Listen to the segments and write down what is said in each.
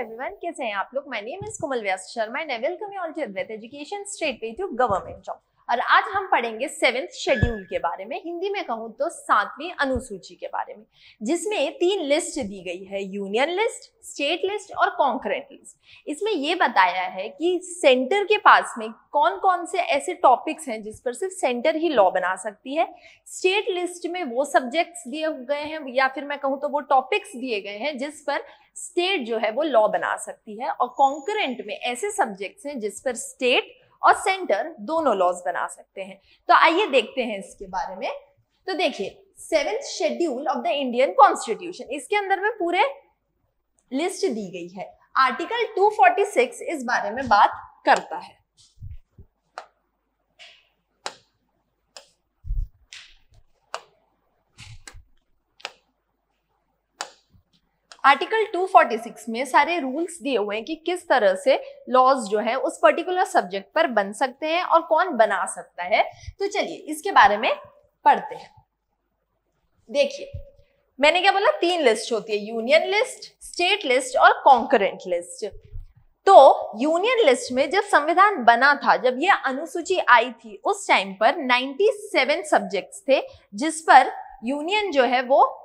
everyone, कैसे हैं आप लोग? My name is Komal Vyas Sharma and I welcome you all to Advait education straight way to government job और आज हम पढ़ेंगे सेवेंथ शेड्यूल के बारे में। हिंदी में कहूँ तो सातवीं अनुसूची के बारे में, जिसमें तीन लिस्ट दी गई है यूनियन लिस्ट स्टेट लिस्ट और कॉन्करेंट लिस्ट इसमें ये बताया है कि सेंटर के पास में कौन कौन से ऐसे टॉपिक्स हैं जिस पर सिर्फ़ सेंटर ही लॉ बना सकती है। स्टेट लिस्ट में वो सब्जेक्ट्स दिए गए हैं या फिर मैं कहूँ तो वो टॉपिक्स दिए गए हैं जिस पर स्टेट जो है वो लॉ बना सकती है। और कॉन्करेंट में ऐसे सब्जेक्ट्स हैं जिस पर स्टेट और सेंटर दोनों लॉज बना सकते हैं। तो आइए देखते हैं इसके बारे में। तो देखिए seventh schedule of the Indian constitution इसके अंदर में पूरे लिस्ट दी गई है। आर्टिकल 246 इस बारे में बात करता है। आर्टिकल 246 में सारे रूल्स दिए हुए हैं कि किस तरह से लॉज जो है, उस पर्टिकुलर सब्जेक्ट पर बन सकते हैं और कौन बना सकता है। तो चलिए, इसके बारे में पढ़ते हैं। देखिए, मैंने क्या बोला? तीन लिस्ट होती है यूनियन लिस्ट स्टेट लिस्ट और कॉन्करेंट लिस्ट तो यूनियन लिस्ट में जब संविधान बना था, जब यह अनुसूची आई थी, उस टाइम पर 97 सब्जेक्ट्स थे, जिस पर यूनियन जो है वो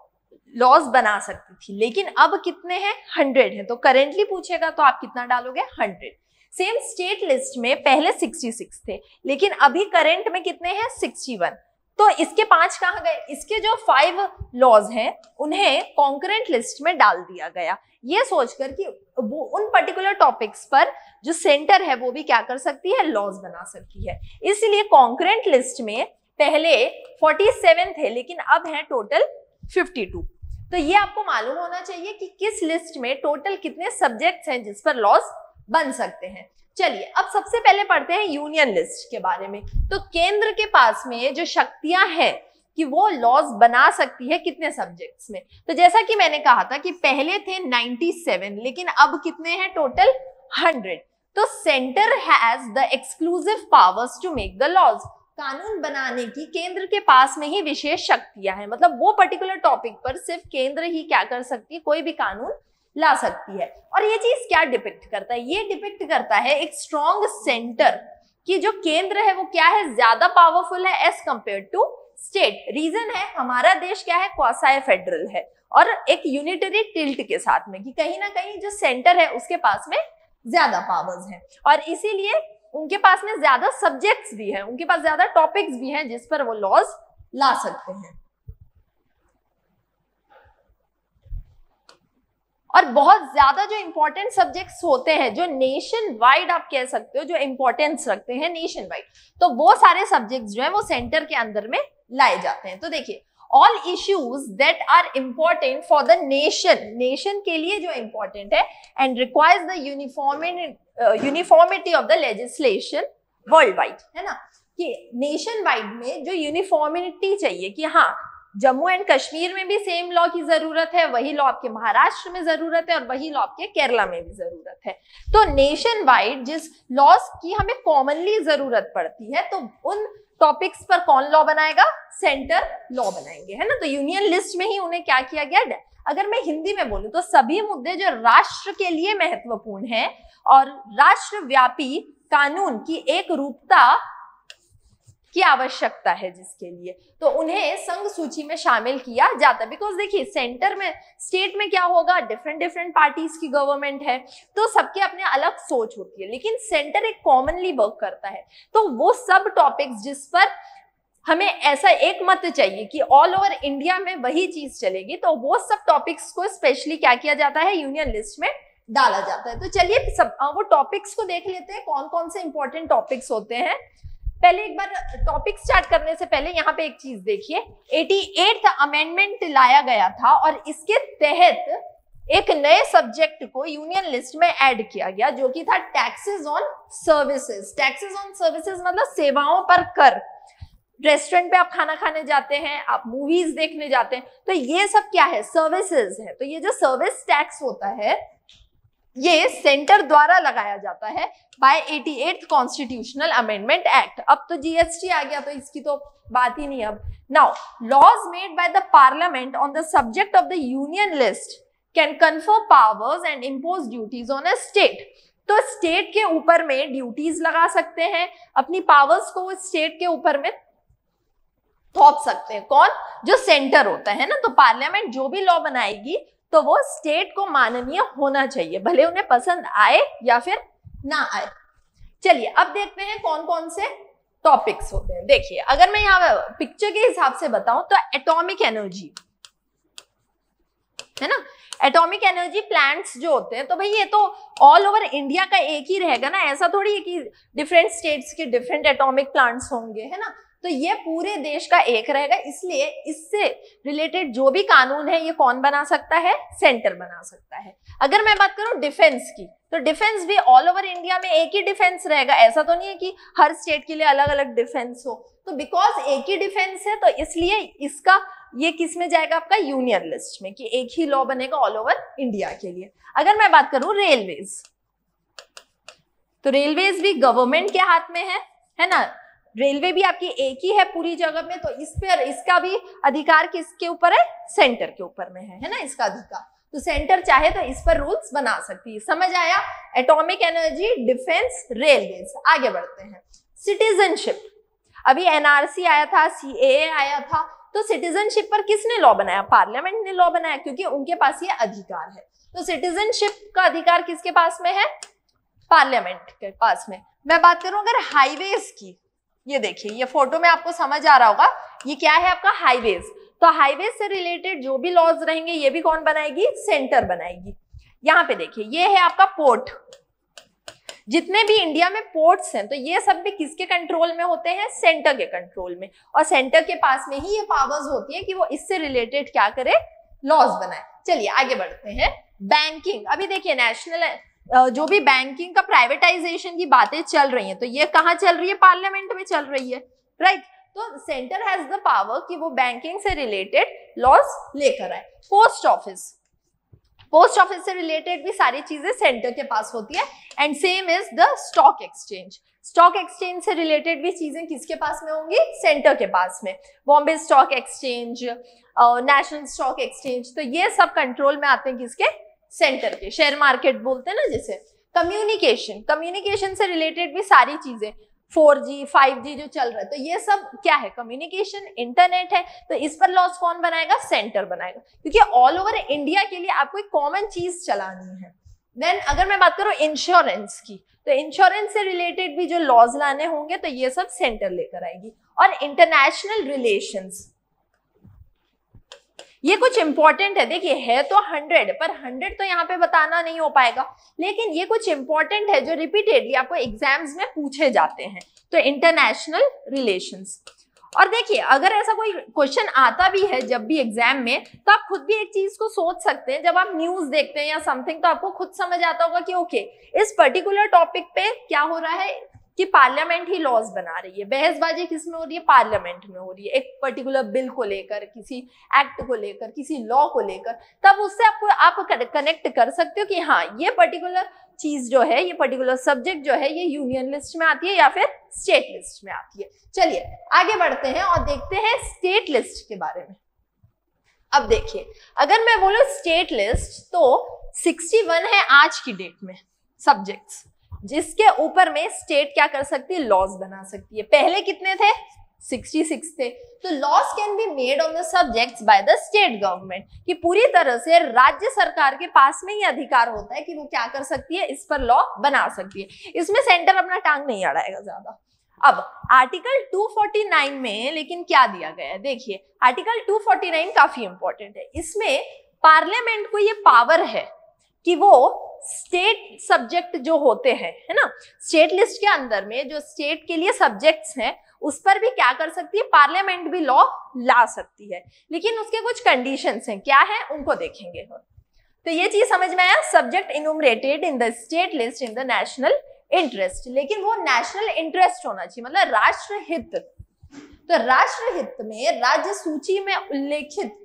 लॉज बना सकती थी। लेकिन अब कितने हैं? हंड्रेड है। तो करेंटली पूछेगा तो आप कितना डालोगे? हंड्रेड सेम स्टेट लिस्ट में पहले 66 थे। लेकिन अभी करेंट में कितने हैं? 61 तो इसके पाँच कहा गए? इसके जो फाइव लॉज हैं, उन्हें कॉन्करेंट लिस्ट में डाल दिया गया। ये सोचकर कि वो उन पर्टिकुलर टॉपिक्स पर जो सेंटर है, वो भी क्या कर सकती है? लॉज बना सकती है। इसलिए कॉन्करेंट लिस्ट में पहले 47 थे, लेकिन अब है टोटल 52 तो ये आपको मालूम होना चाहिए कि किस लिस्ट में टोटल कितने सब्जेक्ट्स हैं जिस पर लॉस बन सकते हैं। चलिए, अब सबसे पहले पढ़ते हैं यूनियन लिस्ट के बारे में। तो केंद्र के पास में जो शक्तियाँ हैं कि वो लॉज बना सकती है कितने सब्जेक्ट्स में। तो जैसा कि मैंने कहा था कि पहले थे 97 लेकिन अब कितने हैं टोटल 100 तो centre has the exclusive powers to make the laws कानून बनाने की केंद्र के पास में ही विशेष शक्तियाँ हैं। मतलब वो पर्टिकुलर टॉपिक पर सिर्फ़ केंद्र ही क्या कर सकती है, कोई भी कानून ला सकती है। और ये चीज़ क्या डिपिक्ट करता है? ये डिपिक्ट करता है एक स्ट्रॉन्ग सेंटर कि जो केंद्र है वो क्या है? ज़्यादा पावरफुल है as compared to state reason है, हमारा देश क्या है? क्वासाई फेडरल है। और एक यूनिटरी टिल्ट के साथ में कि कहीं ना कहीं जो सेंटर है उसके पास में ज़्यादा पावर्स हैं। और इसीलिए उनके पास में ज़्यादा सब्जेक्ट्स भी हैं, उनके पास ज़्यादा टॉपिक्स भी हैं जिस पर वो लॉज ला सकते हैं। और बहुत ज़्यादा जो इंपॉर्टेंट सब्जेक्ट्स होते हैं, जो नेशन वाइड आप कह सकते हो, जो इंपॉर्टेंस रखते हैं नेशन वाइड तो वो सारे सब्जेक्ट्स जो है वो सेंटर के अंदर में लाए जाते हैं। तो देखिए all issues that are important for the nation nation के लिए जो इंपॉर्टेंट है and requires the uniformity of the legislation world wide है ना? कि नेशन वाइड में जो यूनिफॉर्मिटी चाहिए कि हाँ जम्मू एंड कश्मीर में भी सेम लॉ की ज़रूरत है, वही लॉ आपके महाराष्ट्र में ज़रूरत है और वही लॉ आपके केरला में भी ज़रूरत है। तो नेशन वाइड जिस लॉस की हमें कॉमनली ज़रूरत पड़ती है तो उन टॉपिक्स पर कौन लॉ बनाएगा? सेंटर लॉ बनाएँगे, है ना? तो यूनियन लिस्ट में ही उन्हें क्या किया गया? अगर मैं हिंदी में बोलूँ तो सभी मुद्दे जो राष्ट्र के लिए महत्वपूर्ण हैं और राष्ट्रव्यापी कानून की एक रूपता की आवश्यकता है जिसके लिए। तो उन्हें संघ सूची में शामिल किया जाता है। बिकॉज़ देखिए सेंटर में स्टेट में क्या होगा? डिफरेंट डिफरेंट पार्टीज़ की गवर्नमेंट है। तो सबके अपने अलग सोच होती है। लेकिन सेंटर एक कॉमनली वर्क करता है। तो वो सब टॉपिक्स जिस पर हमें ऐसा एक मत चाहिए कि ऑल ओवर इंडिया में वही चीज़ चलेगी तो वो सब टॉपिक्स को स्पेशली क्या किया जाता है? यूनियन लिस्ट में डाला जाता है। तो चलिए, सब वो टॉपिक्स को देख लेते हैं। कौन कौन से इंपॉर्टेंट टॉपिक्स होते हैं? पहले एक बार टॉपिक स्टार्ट करने से पहले यहाँ पे एक चीज़ देखिए। एटी अमेंडमेंट लाया गया था और इसके तहत एक नए सब्जेक्ट को यूनियन लिस्ट में ऐड किया गया, जो कि था taxes on services taxes on services मतलब सेवाओं पर कर। रेस्टोरेंट पे आप खाना खाने जाते हैं, आप मूवीज़ देखने जाते हैं तो ये सब क्या है? सर्विसेज़ है। तो ये जो सर्विस टैक्स होता है ये सेंटर द्वारा लगाया जाता है by eighty constitutional amendment act अब तो जीएसटी आ गया तो इसकी तो बात ही नहीं अब। Now laws made by the parliament on the subject of the union list can confer powers and impose duties on a state तो स्टेट के ऊपर में ड्यूटीज़ लगा सकते हैं, अपनी पावर्स को स्टेट के ऊपर में थोप सकते हैं। कौन? जो सेंटर होता है ना तो पार्लियामेंट जो भी लॉ बनाएगी तो वो स्टेट को माननीय होना चाहिए, भले उन्हें पसंद आए या फिर ना आए। चलिए, अब देखते हैं कौन कौन से टॉपिक्स होते हैं। देखिए, अगर मैं यहाँ पिक्चर के हिसाब से बताऊँ तो एटॉमिक एनर्जी है ना? एटॉमिक एनर्जी प्लांट्स जो होते हैं तो भाई ये तो ऑल ओवर इंडिया का एक ही रहेगा ना? ऐसा थोड़ी है कि डिफरेंट स्टेट्स के डिफरेंट एटॉमिक प्लांट्स होंगे, है ना? तो ये पूरे देश का एक रहेगा, इसलिए इससे रिलेटेड जो भी कानून है, ये कौन बना सकता है? सेंटर बना सकता है। अगर मैं बात करूँ डिफेंस की तो डिफेंस भी ऑल ओवर इंडिया में एक ही डिफेंस रहेगा। ऐसा तो नहीं है कि हर स्टेट के लिए अलग अलग डिफेंस हो। तो बिकॉज़ एक ही डिफेंस है तो इसलिए इसका ये किसमें जाएगा आपका? यूनियन लिस्ट में, कि एक ही लॉ बनेगा ऑल ओवर इंडिया के लिए। अगर मैं बात करूँ रेलवेज तो रेलवेज भी गवर्नमेंट के हाथ में है है ना? रेलवे भी आपकी एक ही है पूरी जगह में तो इस पर इसका भी अधिकार किसके ऊपर है? सेंटर के ऊपर में है है ना इसका अधिकार। तो सेंटर चाहे तो इस पर रूल्स बना सकती है। समझ आया? एटॉमिक एनर्जी डिफेंस रेलवे आगे बढ़ते हैं। सिटीजनशिप अभी एनआरसी आया था सी आया था तो सिटीजनशिप पर किसने लॉ बनाया? पार्लियामेंट ने लॉ बनाया, क्योंकि उनके पास ये अधिकार है। तो सिटीजनशिप का अधिकार किसके पास में है? पार्लियामेंट के पास में। मैं बात करूँ अगर हाईवेज की ये देखिए, ये फ़ोटो में आपको समझ आ रहा होगा ये क्या है आपका हाईवेज तो हाईवे से रिलेटेड जो भी लॉज रहेंगे, ये भी कौन बनाएगी? सेंटर बनाएगी. यहाँ पे देखिए, ये है आपका पोर्ट जितने भी इंडिया में पोर्ट्स हैं तो ये सब भी किसके कंट्रोल में होते हैं? सेंटर के कंट्रोल में. और सेंटर के पास में ही ये पावर्स होती है कि वो इससे रिलेटेड क्या करे? लॉज बनाए. चलिए, आगे बढ़ते हैं. बैंकिंग अभी देखिए नेशनल जो भी बैंकिंग का प्राइवेटाइजेशन की बातें चल रही हैं तो ये कहाँ चल रही है? पार्लियामेंट में चल रही है राइट right? तो सेंटर हैज़ द पावर कि वो बैंकिंग से रिलेटेड लॉस लेकर आए। पोस्ट ऑफ़िस पोस्ट ऑफ़िस से रिलेटेड भी सारी चीज़ें सेंटर के पास होती है। And same is the stock exchange stock exchange से रिलेटेड भी चीज़ें किसके पास में होंगी? सेंटर के पास में। Bombay stock exchange national stock exchange तो ये सब कंट्रोल में आते हैं किसके? सेंटर के शेयर मार्केट बोलते हैं ना जैसे। कम्युनिकेशन कम्युनिकेशन से रिलेटेड भी सारी चीज़ें। फोर जी फाइव जी जो चल रहा है तो ये सब क्या है? कम्युनिकेशन इंटरनेट है तो इस पर लॉस कौन बनाएगा? सेंटर बनाएगा। क्योंकि ऑल ओवर इंडिया के लिए आपको एक कॉमन चीज़ चलानी है। देन अगर मैं बात करूँ इंश्योरेंस की तो इंश्योरेंस से रिलेटेड भी जो लॉज लाने होंगे तो ये सब सेंटर लेकर आएगी। और इंटरनेशनल रिलेशंस ये कुछ इंपॉर्टेंट है। देखिए, है तो हंड्रेड पर हंड्रेड तो यहाँ पे बताना नहीं हो पाएगा। लेकिन ये कुछ इंपॉर्टेंट है जो रिपीटेडली आपको एग्ज़ाम्स में पूछे जाते हैं। तो इंटरनेशनल रिलेशन और देखिए, अगर ऐसा कोई क्वेश्चन आता भी है जब भी एग्ज़ाम में तो आप खुद भी एक चीज़ को सोच सकते हैं। जब आप न्यूज़ देखते हैं या समथिंग तो आपको खुद समझ आता होगा कि ओके इस पर्टिकुलर टॉपिक पे क्या हो रहा है? कि पार्लियामेंट ही लॉज बना रही है, बहसबाजी किसमें हो रही है? पार्लियामेंट में हो रही है। एक पर्टिकुलर बिल को लेकर, किसी एक्ट को लेकर, किसी लॉ को लेकर, तब उससे आपको, आप कनेक्ट कर सकते हो कि हाँ ये पर्टिकुलर चीज़ जो है, ये पर्टिकुलर सब्जेक्ट जो है, ये यूनियन लिस्ट में आती है या फिर स्टेट लिस्ट में आती है। चलिए, आगे बढ़ते हैं और देखते हैं स्टेट लिस्ट के बारे में। अब देखिए, अगर मैं बोलू स्टेट लिस्ट तो 61 है आज की डेट में सब्जेक्ट्स जिसके ऊपर में स्टेट क्या कर सकती है? लॉज बना सकती है। पहले कितने थे? 66 थे। तो laws can be made on the subjects by the state government कि पूरी तरह से राज्य सरकार के पास में ही अधिकार होता है कि वो क्या कर सकती है? इस पर लॉ बना सकती है। इसमें सेंटर अपना टांग नहीं अड़ाएगा ज़्यादा। अब आर्टिकल 249 में, लेकिन क्या दिया गया है? देखिए आर्टिकल 249 काफ़ी इंपॉर्टेंट है। इसमें पार्लियामेंट को ये पावर है कि वो स्टेट सब्जेक्ट जो होते हैं, है ना? स्टेट लिस्ट के अंदर में जो स्टेट के लिए सब्जेक्ट्स हैं, उस पर भी क्या कर सकती है? पार्लियामेंट भी लॉ ला सकती है। लेकिन उसके कुछ कंडीशंस हैं। क्या है? उनको देखेंगे तो ये चीज़ समझ में आया? Subject enumerated in the state list in the national interest लेकिन वो नेशनल इंटरेस्ट होना चाहिए। मतलब राष्ट्र हित तो राष्ट्र हित में राज्य सूची में उल्लेखित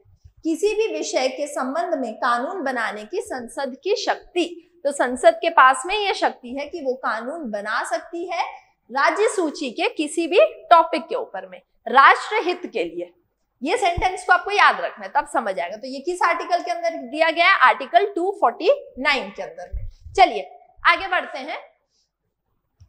किसी भी विषय के संबंध में कानून बनाने की संसद की शक्ति तो संसद के पास में यह शक्ति है कि वो कानून बना सकती है राज्य सूची के किसी भी टॉपिक के ऊपर में, राष्ट्र हित के लिए। ये सेंटेंस को आपको याद रखना है, तब समझ आएगा। तो ये किस आर्टिकल के अंदर दिया गया है? आर्टिकल 249 के अंदर में। चलिए, आगे बढ़ते हैं।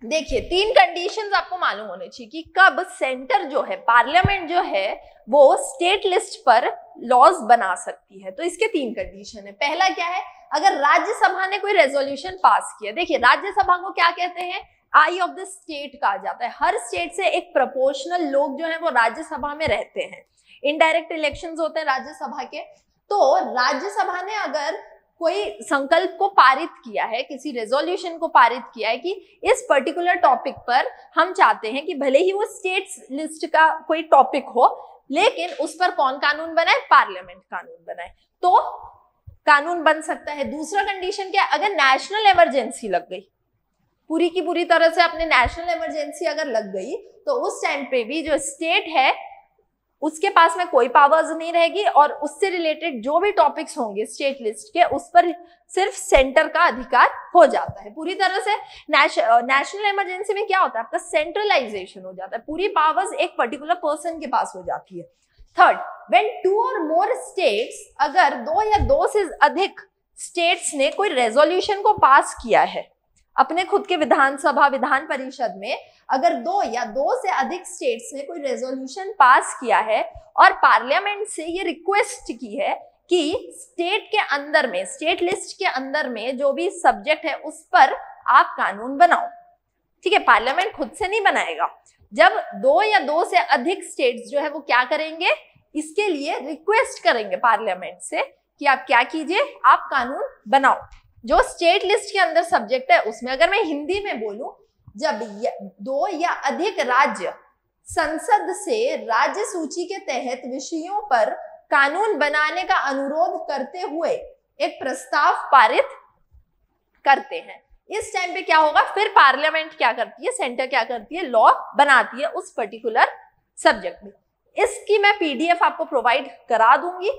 देखिए, तीन कंडीशंस आपको मालूम होने चाहिए कि कब सेंटर जो है पार्लियामेंट जो है, वो स्टेट लिस्ट पर लॉज बना सकती है। तो इसके तीन कंडीशन है। पहला क्या है? अगर राज्यसभा ने कोई रेजोल्यूशन पास किया, देखिए राज्यसभा को क्या कहते हैं? आई ऑफ़ द स्टेट कहा जाता है। हर स्टेट से एक प्रोपोर्शनल लोग जो है वो राज्यसभा में रहते हैं। इनडायरेक्ट इलेक्शंस होते हैं राज्यसभा के। तो राज्यसभा ने अगर कोई संकल्प को पारित किया है, किसी रेजोल्यूशन को पारित किया है कि इस पर्टिकुलर टॉपिक पर हम चाहते हैं कि भले ही वो स्टेट्स लिस्ट का कोई टॉपिक हो, लेकिन उस पर कौन कानून बनाए? पार्लियामेंट कानून बनाए। तो कानून बन सकता है। दूसरा कंडीशन क्या, अगर नेशनल इमरजेंसी लग गई, पूरी की पूरी तरह से अपने नेशनल इमरजेंसी अगर लग गई तो उस टाइम पे भी जो स्टेट है, उसके पास में कोई पावर्स नहीं रहेगी और उससे रिलेटेड जो भी टॉपिक्स होंगे स्टेट लिस्ट के, उस पर सिर्फ़ सेंटर का अधिकार हो जाता है। पूरी तरह से नेशनल इमरजेंसी में क्या होता है, आपका सेंट्रलाइजेशन हो जाता है। पूरी पावर्स एक पर्टिकुलर पर्सन के पास हो जाती है। थर्ड वेन टू और मोर स्टेट्स अगर दो या दो से अधिक स्टेट्स ने कोई रेजोल्यूशन को पास किया है, अपने खुद के विधानसभा, विधान परिषद में, अगर दो या दो से अधिक स्टेट्स ने कोई रेजोल्यूशन पास किया है, और पार्लियामेंट से ये रिक्वेस्ट की है कि स्टेट के अंदर में स्टेट लिस्ट के अंदर में जो भी सब्जेक्ट है, उस पर आप कानून बनाओ। ठीक है पार्लियामेंट खुद से नहीं बनाएगा। जब दो या दो से अधिक स्टेट्स जो है वो क्या करेंगे? इसके लिए रिक्वेस्ट करेंगे पार्लियामेंट से कि आप क्या कीजिए? आप कानून बनाओ। जो स्टेट लिस्ट के अंदर सब्जेक्ट है, उसमें अगर मैं हिंदी में बोलूँ, जब दो या अधिक राज्य संसद से राज्य सूची के तहत विषयों पर कानून बनाने का अनुरोध करते हुए एक प्रस्ताव पारित करते हैं इस टाइम पे क्या होगा? फिर पार्लियामेंट क्या करती है? सेंटर क्या करती है? लॉ बनाती है उस पर्टिकुलर सब्जेक्ट में। इसकी मैं पीडीएफ आपको प्रोवाइड करा दूँगी।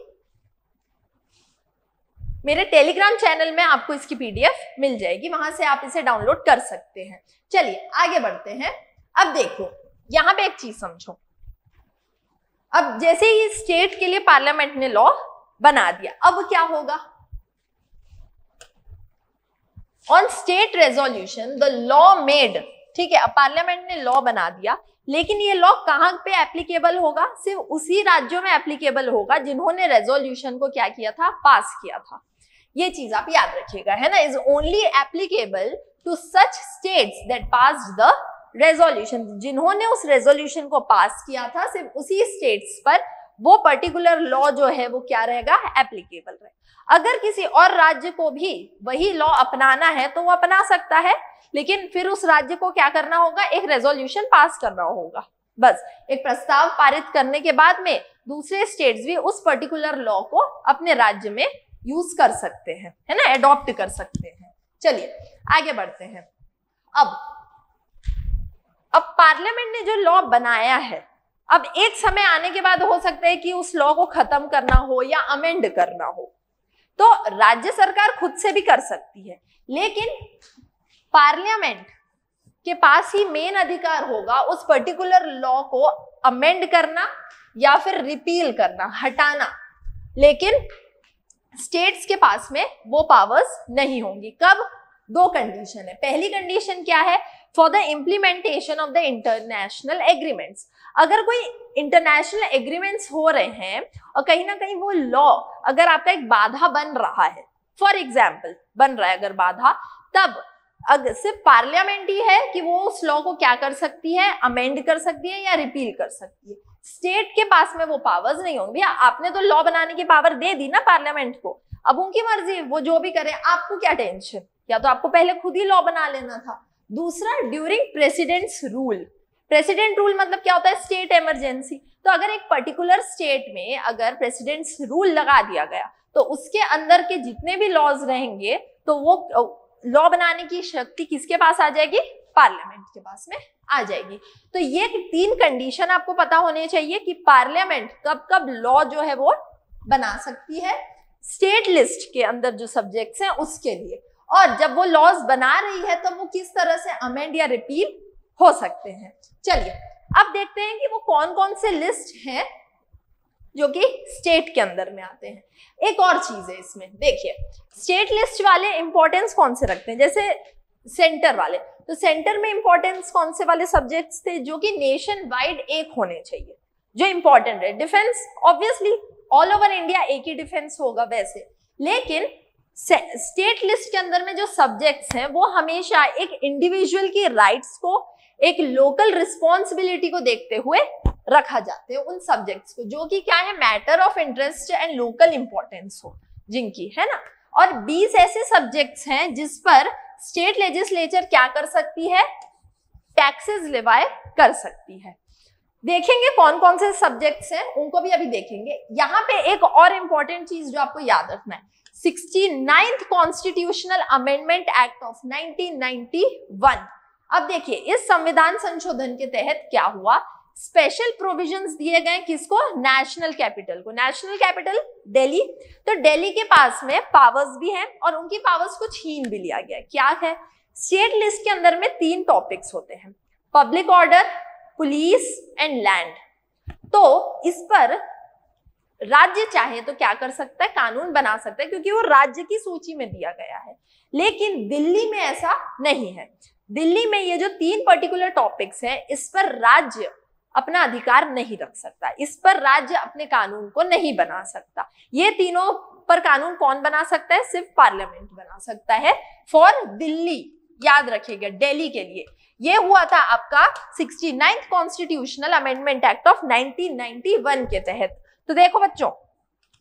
मेरे टेलीग्राम चैनल में आपको इसकी पीडीएफ मिल जाएगी। वहाँ से आप इसे डाउनलोड कर सकते हैं। चलिए, आगे बढ़ते हैं। अब देखो, यहाँ पे एक चीज़ समझो। अब जैसे ही स्टेट के लिए पार्लियामेंट ने लॉ बना दिया, अब क्या होगा? On state resolution the law made ठीक है पार्लियामेंट ने लॉ बना दिया, लेकिन ये लॉ कहाँ पे एप्लीकेबल होगा? सिर्फ़ उसी राज्यों में एप्लीकेबल होगा जिन्होंने रेजोल्यूशन को क्या किया था? पास किया था। ये चीज़ आप याद रखिएगा, है ना? Is only applicable to such states that pass the resolution जिन्होंने उस रेजोल्यूशन को पास किया था, सिर्फ़ उसी स्टेट्स पर वो पर्टिकुलर लॉ जो है वो क्या रहेगा? एप्लीकेबल रहे। अगर किसी और राज्य को भी वही लॉ अपनाना है तो वो अपना सकता है, लेकिन फिर उस राज्य को क्या करना होगा? एक रेजोल्यूशन पास करना होगा। बस, एक प्रस्ताव पारित करने के बाद में दूसरे स्टेट्स भी उस पर्टिकुलर लॉ को अपने राज्य में यूज़ कर सकते हैं, है ना? एडॉप्ट कर सकते हैं। चलिए, आगे बढ़ते हैं। अब अब पार्लियामेंट ने जो लॉ बनाया है अब एक समय आने के बाद हो सकता है कि उस लॉ को खत्म करना हो या अमेंड करना हो। तो राज्य सरकार खुद से भी कर सकती है, लेकिन पार्लियामेंट के पास ही मेन अधिकार होगा उस पर्टिकुलर लॉ को अमेंड करना या फिर रिपील करना, हटाना। लेकिन स्टेट्स के पास में वो पावर्स नहीं होंगी। कब? दो कंडीशन है। पहली कंडीशन क्या है? For the implementation of the international agreements अगर कोई इंटरनेशनल एग्रीमेंट्स हो रहे हैं, और कहीं ना कहीं वो लॉ अगर आपका एक बाधा बन रहा है फॉर एग्ज़ाम्पल बन रहा है अगर बाधा, तब अगर सिर्फ़ पार्लियामेंट ही है कि वो उस लॉ को क्या कर सकती है अमेंड कर सकती है या रिपील कर सकती है। स्टेट के पास में वो पावर्स नहीं होंगे। भैया, आपने तो लॉ बनाने की पावर दे दी ना पार्लियामेंट को। अब उनकी मर्ज़ी, वो जो भी करे, आपको क्या टेंशन या तो आपको पहले खुद ही लॉ बना लेना था। दूसरा during president's rule president rule मतलब क्या होता है? स्टेट इमरजेंसी तो अगर एक पर्टिकुलर स्टेट में अगर प्रेसिडेंट्स रूल लगा दिया गया तो उसके अंदर के जितने भी लॉज रहेंगे तो वो लॉ बनाने की शक्ति किसके पास आ जाएगी? पार्लियामेंट के पास में आ जाएगी. तो ये तीन कंडीशन आपको पता होने चाहिए कि पार्लियामेंट कब कब लॉ जो है वो बना सकती है. स्टेट लिस्ट के अंदर जो सब्जेक्ट्स हैं, उसके लिए. और जब वो लॉज बना रही है तो वो किस तरह से अमेंड या रिपील हो सकते हैं। चलिए, अब देखते हैं कि वो कौन कौन से लिस्ट हैं जो कि स्टेट के अंदर में आते हैं। एक और चीज़ है इसमें, देखिए स्टेट लिस्ट वाले इंपॉर्टेंस कौन से रखते हैं? जैसे सेंटर वाले तो सेंटर में इंपॉर्टेंस कौन से वाले सब्जेक्ट्स थे जो कि नेशन वाइड एक होने चाहिए, जो इंपॉर्टेंट है। Defence obviously all over India एक ही डिफेंस होगा वैसे। लेकिन स्टेट लिस्ट के अंदर में जो सब्जेक्ट्स हैं, वो हमेशा एक इंडिविजुअल की राइट्स को एक लोकल रिस्पॉन्सिबिलिटी को देखते हुए रखा जाते हैं उन सब्जेक्ट्स को, जो कि क्या है matter of interest and local importance हो, जिनकी, है ना? और 20 ऐसे सब्जेक्ट्स हैं जिस पर स्टेट लेजिस्लेचर क्या कर सकती है? टैक्सेस लिवाए कर सकती है। देखेंगे कौन कौन से सब्जेक्ट्स हैं, उनको भी अभी देखेंगे। यहाँ पे एक और इंपॉर्टेंट चीज़ जो आपको याद रखना है। Sixty ninth constitutional amendment act of 1991 अब देखिए, इस संविधान संशोधन के तहत क्या हुआ? स्पेशल प्रोविजंस दिए गए किसको? नेशनल कैपिटल को। नेशनल कैपिटल दिल्ली तो दिल्ली के पास में पावर्स भी हैं और उनकी पावर्स को छीन भी लिया गया। क्या है? स्टेट लिस्ट के अंदर में तीन टॉपिक्स होते हैं। Public order police and land तो इस पर राज्य चाहे तो क्या कर सकता है? कानून बना सकता है, क्योंकि वो राज्य की सूची में दिया गया है। लेकिन दिल्ली में ऐसा नहीं है। दिल्ली में ये जो तीन पर्टिकुलर टॉपिक्स हैं, इस पर राज्य अपना अधिकार नहीं रख सकता, इस पर राज्य अपने कानून को नहीं बना सकता। ये तीनों पर कानून कौन बना सकता है? सिर्फ़ पार्लियामेंट बना सकता है। फॉर दिल्ली, याद रखिएगा, दिल्ली के लिए। ये हुआ था आपका sixty ninth constitutional amendment act of 1991 के तहत। तो देखो बच्चों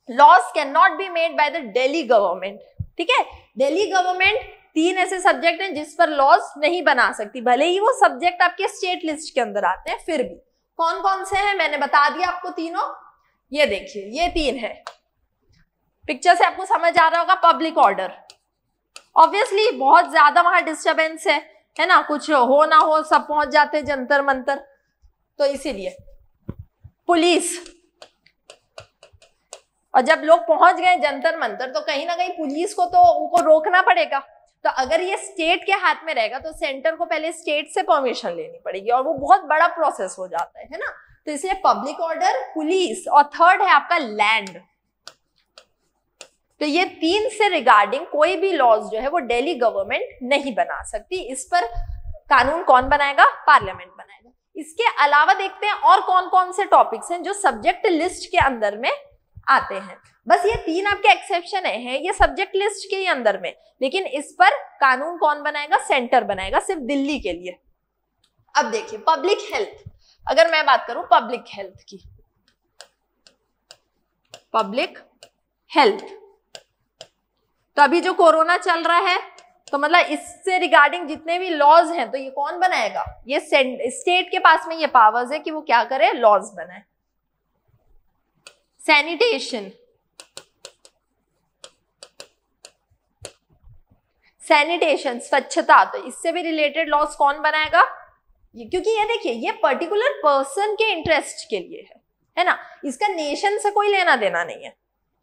laws can not be made by the Delhi government ठीक है? दिल्ली गवर्नमेंट तीन ऐसे सब्जेक्ट हैं जिस पर लॉस नहीं बना सकती। भले ही वो सब्जेक्ट आपके स्टेट लिस्ट के अंदर आते हैं, फिर भी। कौन कौन से हैं? मैंने बता दिया आपको तीनों। ये देखिए, ये तीन है। पिक्चर से आपको समझ आ रहा होगा पब्लिक ऑर्डर ऑब्वियसली बहुत ज़्यादा वहाँ डिस्टर्बेंस है है ना? कुछ हो ना हो, सब पहुँच जाते जंतर मंतर। तो इसीलिए। पुलिस और जब लोग पहुँच गए जंतर मंतर तो कहीं ना कहीं पुलिस को तो उनको रोकना पड़ेगा। तो अगर ये स्टेट के हाथ में रहेगा तो सेंटर को पहले स्टेट से परमिशन लेनी पड़ेगी और वो बहुत बड़ा प्रोसेस हो जाता है है ना? तो इसलिए पब्लिक ऑर्डर पुलिस और थर्ड है आपका लैंड तो ये तीन से रिगार्डिंग कोई भी लॉज जो है, वो डेली गवर्नमेंट नहीं बना सकती। इस पर कानून कौन बनाएगा? पार्लियामेंट बनाएगा। इसके अलावा देखते हैं और कौन कौन से टॉपिक्स हैं जो सब्जेक्ट लिस्ट के अंदर में आते हैं। बस ये तीन आपके एक्सेप्शन है ये सब्जेक्ट लिस्ट के ही अंदर में। लेकिन इस पर कानून कौन बनाएगा? सेंटर बनाएगा, सिर्फ़ दिल्ली के लिए। अब देखिए पब्लिक हेल्थ अगर मैं बात करूँ पब्लिक हेल्थ की। पब्लिक हेल्थ तो अभी जो कोरोना चल रहा है तो मतलब इससे रिगार्डिंग जितने भी लॉज हैं तो ये कौन बनाएगा? ये स्टेट के पास में ये पावर्स है कि वो क्या करे? लॉज बनाए। सैनिटेशन सैनिटेशन स्वच्छता तो इससे भी रिलेटेड लॉस कौन बनाएगा? ये क्योंकि ये देखिए, ये पर्टिकुलर पर्सन के इंटरेस्ट के लिए है है ना? इसका नेशन से कोई लेना देना नहीं है।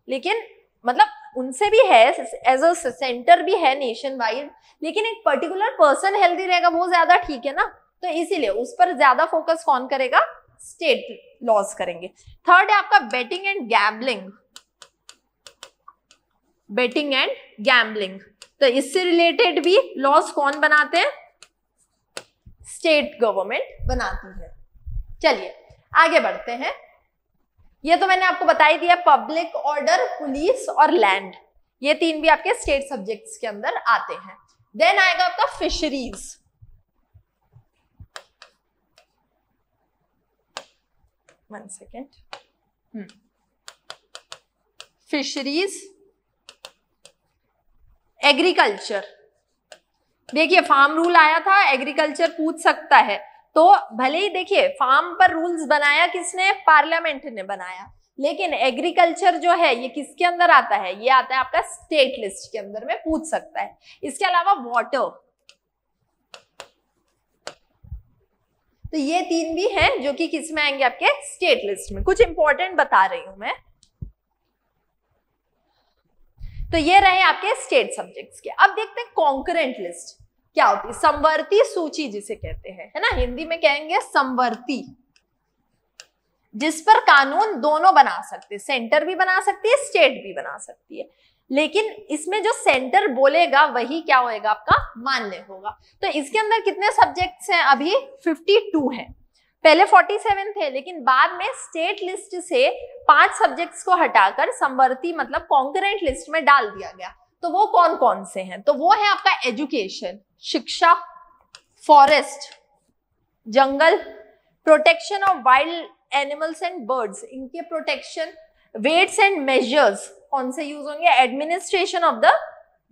लेकिन मतलब उनसे भी है एज अ सेंटर भी है नेशन वाइड लेकिन एक पर्टिकुलर पर्सन हेल्दी रहेगा, वो ज़्यादा ठीक है ना? तो इसीलिए उस पर ज़्यादा फोकस कौन करेगा? स्टेट लॉस करेंगे। थर्ड है आपका betting and gambling betting and gambling तो इससे रिलेटेड भी लॉस कौन बनाते हैं? स्टेट गवर्नमेंट बनाती है। चलिए, आगे बढ़ते हैं। ये तो मैंने आपको बता ही दिया पब्लिक ऑर्डर पुलिस और लैंड ये तीन भी आपके स्टेट सब्जेक्ट्स के अंदर आते हैं। देन आएगा आपका fisheries one second fisheries agriculture देखिए फार्म रूल आया था एग्रीकल्चर पूछ सकता है। तो भले ही देखिए फार्म पर रूल्स बनाया किसने? पार्लियामेंट ने बनाया। लेकिन एग्रीकल्चर जो है, ये किसके अंदर आता है? ये आता है आपका स्टेट लिस्ट के अंदर में पूछ सकता है। इसके अलावा वाटर तो ये तीन भी हैं जो कि किसमें आएँगे आपके स्टेट लिस्ट में। कुछ इंपॉर्टेंट बता रही हूँ मैं। तो ये रहे आपके स्टेट सब्जेक्ट्स के। अब देखते हैं कॉन्करेंट लिस्ट क्या होती है। संवर्ती सूची जिसे कहते हैं। है ना? हिंदी में कहेंगे संवर्ती जिस पर कानून दोनों बना सकते सेंटर भी बना सकती है स्टेट भी बना सकती है। लेकिन इसमें जो सेंटर बोलेगा, वही क्या होएगा? आपका मान्य होगा। तो इसके अंदर कितने सब्जेक्ट्स हैं? अभी 52 हैं। पहले 47 थे, लेकिन बाद में स्टेट लिस्ट से पाँच सब्जेक्ट्स को हटाकर संवर्ती मतलब कॉन्करेंट लिस्ट में डाल दिया गया। तो वो कौन कौन से हैं? तो वो है आपका एजुकेशन शिक्षा forest jungle protection of wild animals and birds इनके प्रोटेक्शन वेट्स एंड मेजर्स कौन से यूज़ होंगे? एडमिनिस्ट्रेशन ऑफ़ द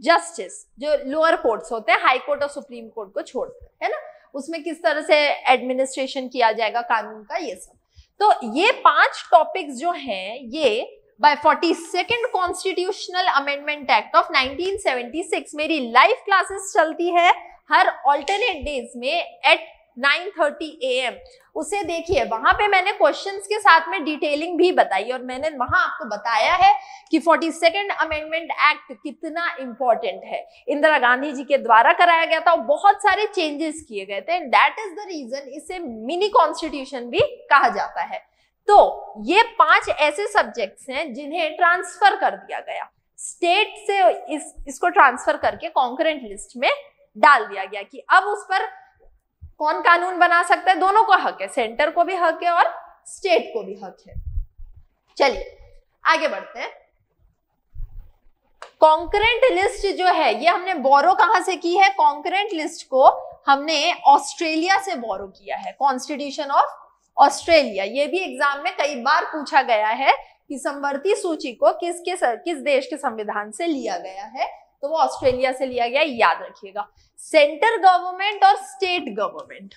जस्टिस जो लोअर कोर्ट्स होते हैं हाई कोर्ट और सुप्रीम कोर्ट को छोड़ते है ना? उसमें किस तरह से एडमिनिस्ट्रेशन किया जाएगा, कानून का, ये सब। तो ये पाँच टॉपिक्स जो हैं, ये by forty second constitutional amendment act of 1976 मेरी लाइव क्लासेस चलती है, हर ऑल्टरनेट डेज़ में एट 9:30 एएम उसे देखिए, वहाँ पे मैंने क्वेश्चंस के साथ में डिटेलिंग भी बताई और मैंने वहाँ आपको बताया है कि फोर्टी सेकेंड अमेंडमेंट एक्ट कितना इंपॉर्टेंट है। इंदिरा गांधी जी के द्वारा कराया गया था और बहुत सारे चेंजेस किए गए थे दैट इज़ द रीजन इसे मिनी कॉन्स्टिट्यूशन भी कहा जाता है। तो ये पाँच ऐसे सब्जेक्ट्स हैं जिन्हें ट्रांसफ़र कर दिया गया। स्टेट से इस, इसको ट्रांसफ़र करके कॉन्करेंट लिस्ट में डाल दिया गया कि अब उस पर कौन कानून बना सकता है? दोनों को हक है सेंटर को भी हक है और स्टेट को भी हक है। चलिए, आगे बढ़ते हैं। कॉन्करेंट लिस्ट जो है, ये हमने बोरो कहाँ से की है? कॉन्करेंट लिस्ट को हमने ऑस्ट्रेलिया से बोरो किया है कॉन्स्टिट्यूशन ऑफ़ ऑस्ट्रेलिया ये भी एग्ज़ाम में कई बार पूछा गया है कि संवर्ती सूची को किसके किस देश के संविधान से लिया गया है? तो वो ऑस्ट्रेलिया से लिया गया, याद रखिएगा। सेंटर गवर्नमेंट और स्टेट गवर्नमेंट।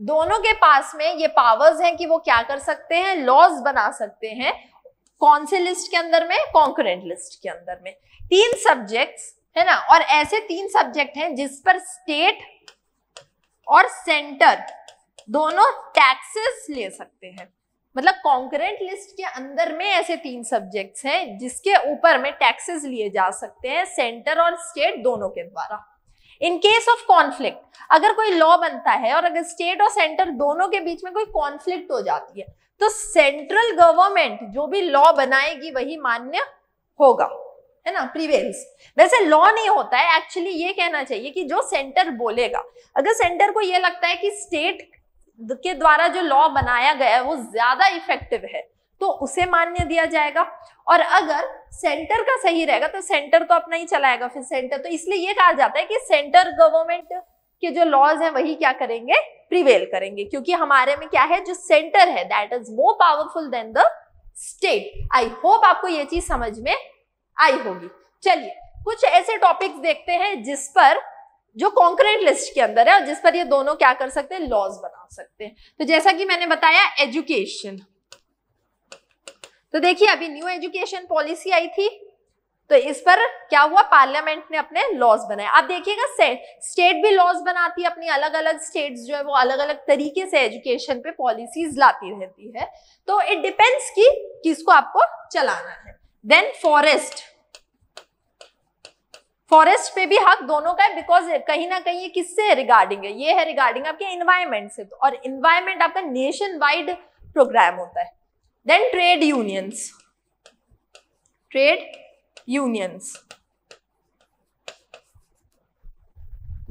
दोनों के पास में ये पावर्स हैं कि वो क्या कर सकते हैं लॉज बना सकते हैं, कौन से लिस्ट के अंदर में? कॉन्करेंट लिस्ट के अंदर में। तीन सब्जेक्ट्स है ना? और ऐसे तीन सब्जेक्ट हैं जिस पर स्टेट और सेंटर दोनों टैक्सेस ले सकते हैं। मतलब कॉन्करेंट लिस्ट के अंदर में ऐसे तीन सब्जेक्ट्स हैं, जिसके ऊपर में टैक्सेस लिए जा सकते हैं सेंटर और स्टेट दोनों के द्वारा। इन केस ऑफ़ कॉन्फ्लिक्ट अगर कोई लॉ बनता है और अगर स्टेट और सेंटर दोनों के बीच में कोई कॉन्फ्लिक्ट हो जाती है तो सेंट्रल गवर्नमेंट जो भी लॉ बनाएगी वही मान्य होगा, है ना? प्रीवेल्स वैसे लॉ नहीं होता है एक्चुअली ये कहना चाहिए कि जो सेंटर बोलेगा, अगर सेंटर को ये लगता है कि स्टेट के द्वारा जो लॉ बनाया गया है, वो ज़्यादा इफ़ेक्टिव है। तो उसे मान्य दिया जाएगा। और अगर सेंटर का सही रहेगा तो सेंटर तो अपना ही चलाएगा फिर सेंटर तो इसलिए ये कहा जाता है कि सेंटर गवर्नमेंट के जो लॉज हैं, वही क्या करेंगे? प्रिवेल करेंगे। क्योंकि हमारे में क्या है? जो सेंटर है that is more powerful than the state I hope आपको ये चीज़ समझ में आई होगी। चलिए, कुछ ऐसे टॉपिक्स देखते हैं जिस पर जो कॉन्क्रेंट लिस्ट के अंदर है और जिस पर ये दोनों क्या कर सकते हैं लॉज बना सकते हैं। तो जैसा कि मैंने बताया एजुकेशन तो देखिए, अभी न्यू एजुकेशन पॉलिसी आई थी तो इस पर क्या हुआ? पार्लियामेंट ने अपने लॉज बनाए। आप देखिएगा स्टेट भी लॉज बनाती है, अपनी अलग अलग स्टेट्स जो है, वो अलग अलग तरीके से एजुकेशन पे पॉलिसीज़ लाती रहती है। तो इट डिपेंड्स कि किसको आपको चलाना है। देन फॉरेस्ट फॉरेस्ट पे भी हक दोनों का है बिकॉज़ कहीं ना कहीं ये किससे रिगार्डिंग है? ये है रिगार्डिंग आपके इन्वायरमेंट से। तो और इन्वायरमेंट आपका नेशन वाइड प्रोग्राम होता है। Then trade unions trade unions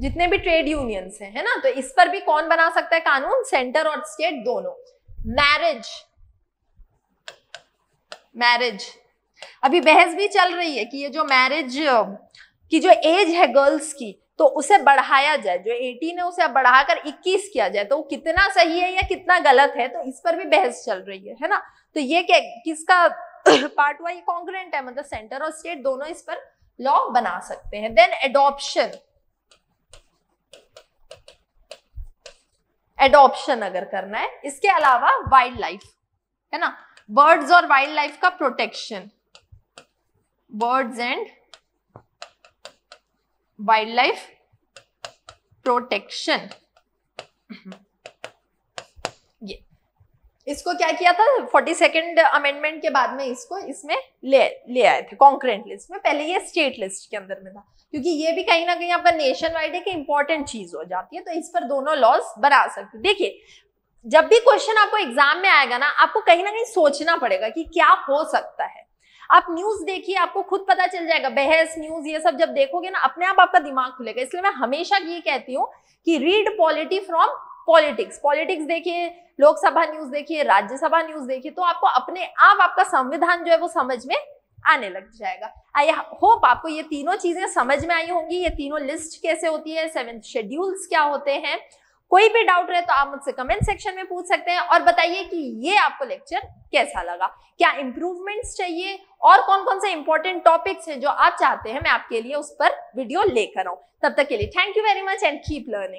जितने भी ट्रेड यूनियंस हैं, है ना? तो इस पर भी कौन बना सकता है कानून? सेंटर और स्टेट दोनों। मैरिज मैरिज अभी बहस भी चल रही है कि ये जो मैरिज कि जो एज है गर्ल्स की तो उसे बढ़ाया जाए। जो 18 है, उसे बढ़ाकर 21 किया जाए। तो वो कितना सही है या कितना गलत है तो इस पर भी बहस चल रही है है ना? तो ये क्या, किसका पार्ट ये कॉन्ग्रेंट है मतलब सेंटर और स्टेट दोनों इस पर लॉ बना सकते हैं। देन एडॉप्शन एडॉप्शन अगर करना है, इसके अलावा वाइल्ड लाइफ है ना? बर्ड्स और वाइल्ड लाइफ का protection birds and wildlife protection ये। इसको क्या किया था? फोर्टी सेकेंड अमेंडमेंट के बाद में इसको इसमें ले ले आए थे कॉन्क्रेंट लिस्ट में। पहले ये स्टेट लिस्ट के अंदर में था। क्योंकि ये भी कहीं ना कहीं आपका नेशन वाइड एक इंपॉर्टेंट चीज़ हो जाती है तो इस पर दोनों लॉज बना सकते देखिए, जब भी क्वेश्चन आपको एग्ज़ाम में आएगा ना, आपको कहीं ना कहीं सोचना पड़ेगा कि क्या हो सकता है। आप न्यूज़ देखिए, आपको खुद पता चल जाएगा। बहस न्यूज़ ये सब जब देखोगे ना, अपने आप आपका दिमाग खुलेगा। इसलिए मैं हमेशा ये कहती हूँ कि read polity from politics politics देखिए, लोकसभा न्यूज़ देखिए, राज्यसभा न्यूज़ देखिए तो आपको अपने आप आपका संविधान जो है वो समझ में आने लग जाएगा। आई होप आपको ये तीनों चीज़ें समझ में आई होंगी। ये तीनों लिस्ट कैसे होती है सेवन शेड्यूल्स क्या होते हैं कोई भी डाउट रहे तो आप मुझसे कमेंट सेक्शन में पूछ सकते हैं और बताइए कि ये आपको लेक्चर कैसा लगा। क्या इंप्रूवमेंट्स चाहिए और कौन कौन से इंपॉर्टेंट टॉपिक्स हैं जो आप चाहते हैं मैं आपके लिए उस पर वीडियो लेकर आऊँ। तब तक के लिए thank you very much and keep learning